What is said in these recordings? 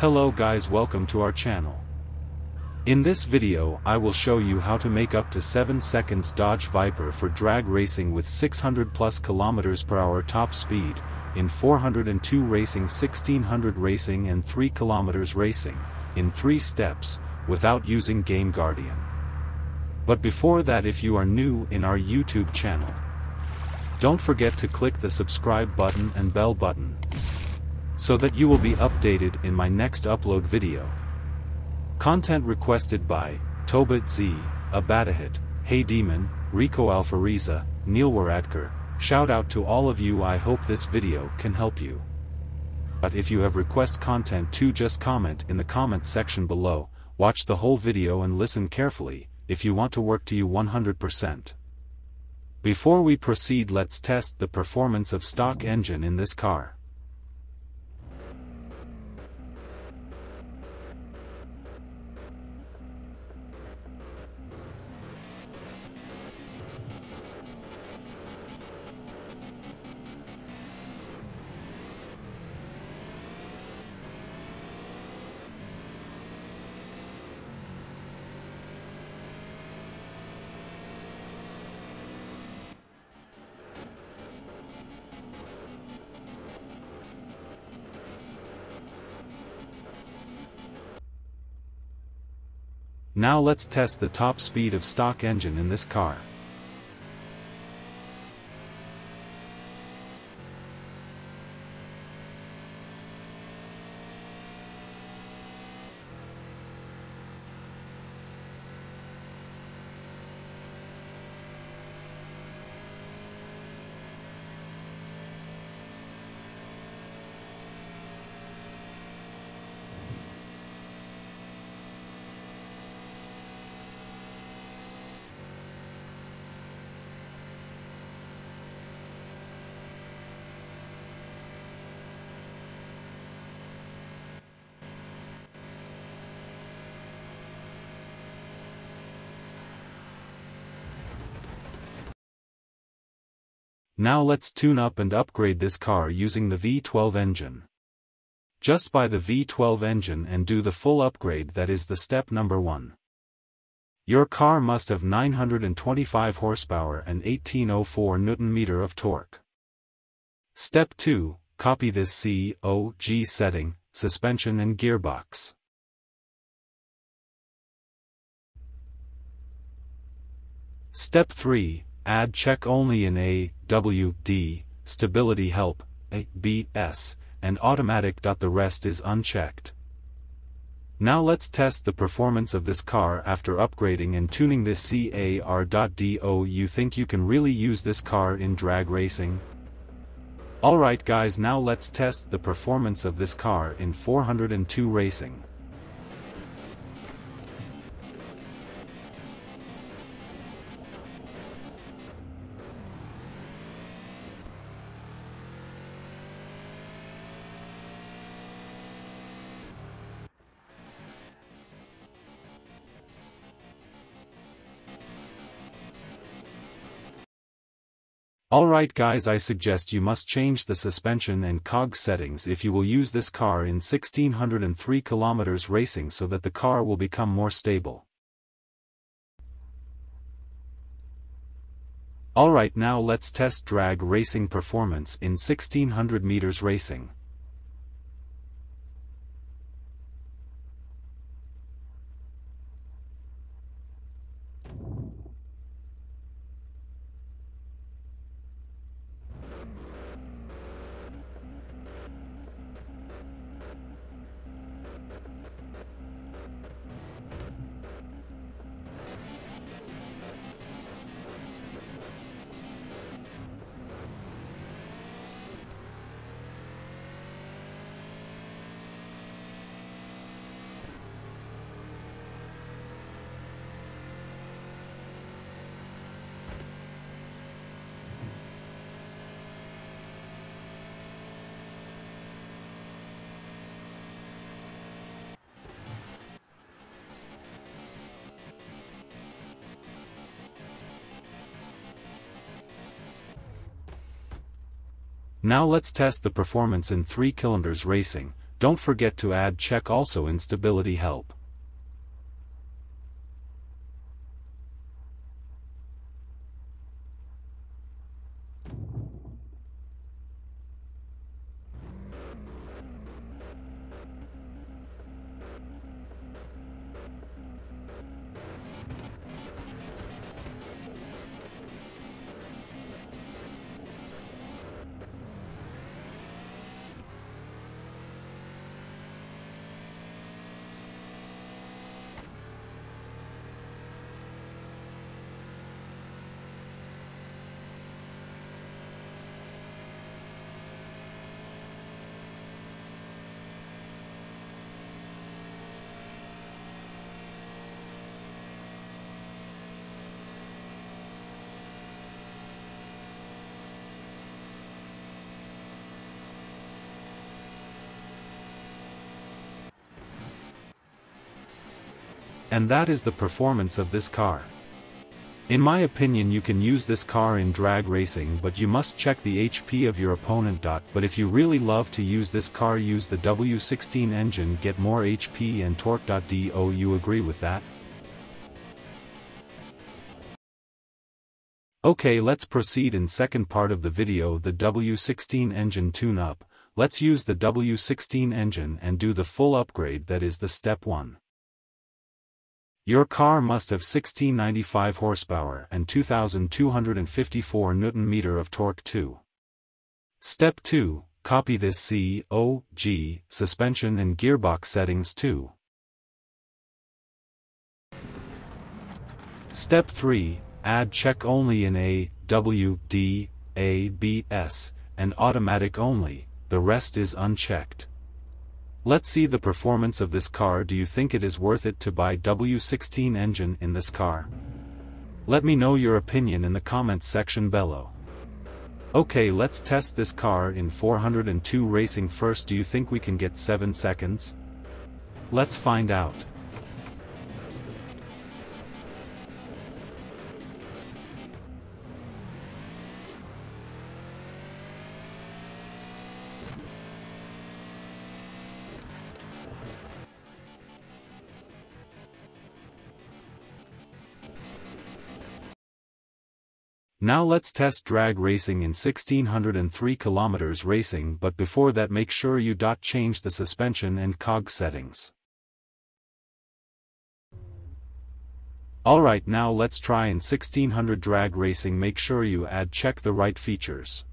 Hello guys welcome to our channel. In this video I will show you how to make up to 7 seconds Dodge Viper for drag racing with 600 plus kilometers per hour top speed, in 402 racing 1600 racing and 3 kilometers racing, in 3 steps, without using Game Guardian. But before that if you are new in our YouTube channel, don't forget to click the subscribe button and bell button, so that you will be updated in my next upload video. Content requested by, Tobit Z, Abatahit, Hey Demon, Rico Alfariza, Neil Waradkar, shout out to all of you I hope this video can help you. But if you have request content too just comment in the comment section below, watch the whole video and listen carefully, if you want to work to you 100%. Before we proceed let's test the performance of stock engine in this car. Now let's test the top speed of stock engine in this car. Now let's tune up and upgrade this car using the V12 engine. Just buy the V12 engine and do the full upgrade that is the step number 1. Your car must have 925 horsepower and 1804 Nm of torque. Step 2, copy this C, O, G setting, suspension and gearbox. Step 3, add check only in A, W, D, stability help, A, B, S, and automatic. The rest is unchecked. Now let's test the performance of this car after upgrading and tuning this CAR.DO you think you can really use this car in drag racing? Alright guys now let's test the performance of this car in 402 racing. Alright guys I suggest you must change the suspension and cog settings if you will use this car in 1603 km racing so that the car will become more stable. Alright now let's test drag racing performance in 1600 meters racing. Now let's test the performance in 3 km racing, don't forget to add check also instability help. And that is the performance of this car. In my opinion you can use this car in drag racing but you must check the HP of your opponent. But if you really love to use this car use the W16 engine get more HP and torque. Do you agree with that? Okay let's proceed in second part of the video the W16 engine tune-up, let's use the W16 engine and do the full upgrade that is the step 1. Your car must have 1695 horsepower and 2254 Nm of torque too. Step 2, copy this C, O, G, suspension and gearbox settings too. Step 3, add check only in A, W, D, A, B, S, and automatic only, the rest is unchecked. Let's see the performance of this car do you think it is worth it to buy W16 engine in this car? Let me know your opinion in the comments section below. Okay let's test this car in 402 racing first do you think we can get 7 seconds? Let's find out. Now let's test drag racing in 1603 km racing but before that make sure you dot change the suspension and cog settings. Alright now let's try in 1600 drag racing make sure you add check the right features.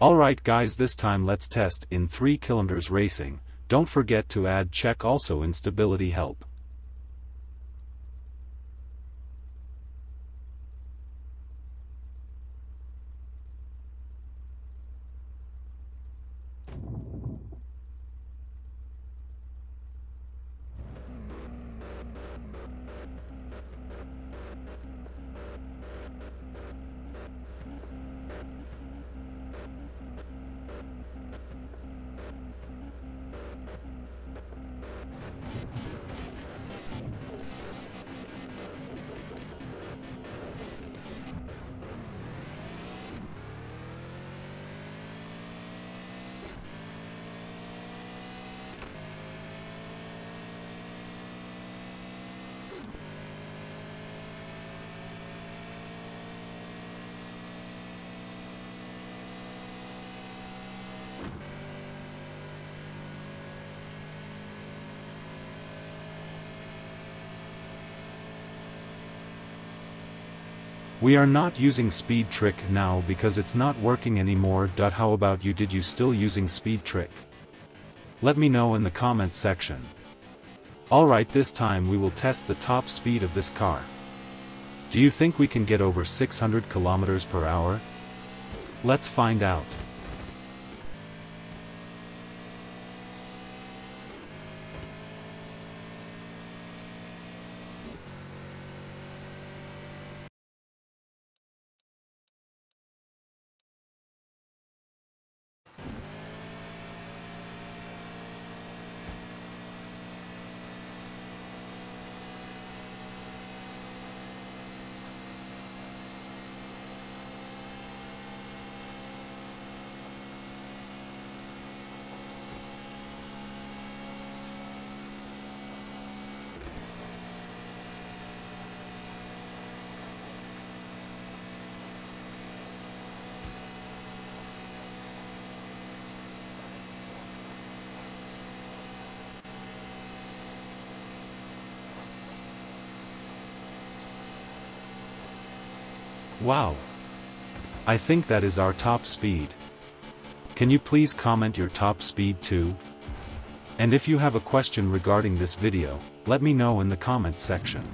Alright guys this time let's test in 3 km racing, don't forget to add check also instability help. We are not using speed trick now because it's not working anymore. How about you did you still using speed trick? Let me know in the comment section. Alright this time we will test the top speed of this car. Do you think we can get over 600 kilometers per hour? Let's find out. Wow! I think that is our top speed. Can you please comment your top speed too? And if you have a question regarding this video, let me know in the comment section.